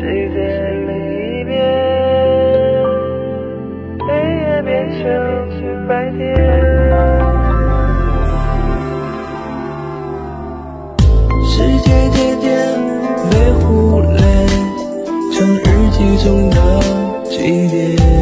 世界另一边，黑夜变成白天。世界渐渐被忽略，成日记中的句点。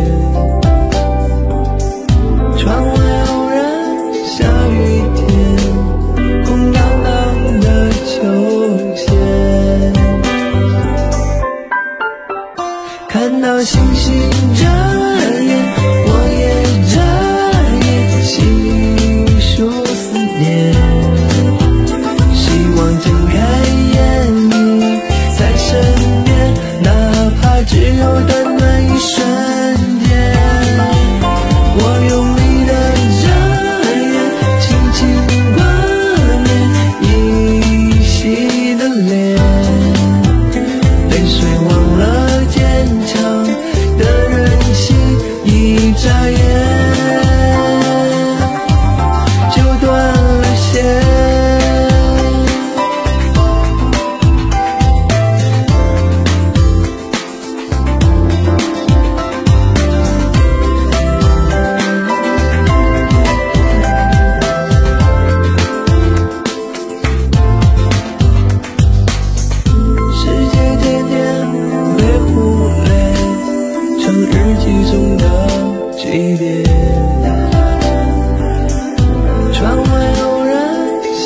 短短一瞬间，我用力的眨眼，轻轻挂了依稀的脸，泪水忘了。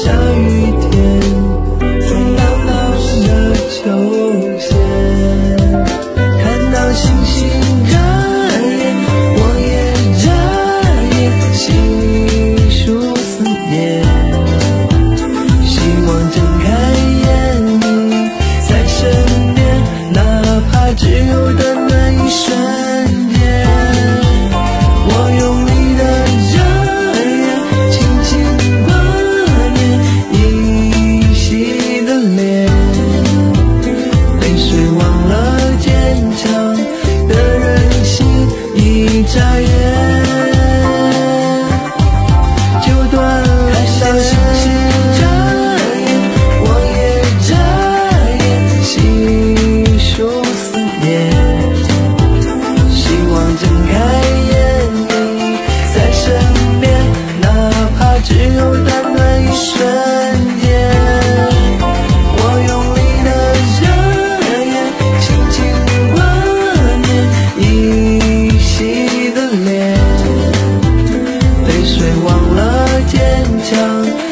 下雨天，从那老师的酒。泪水忘了坚强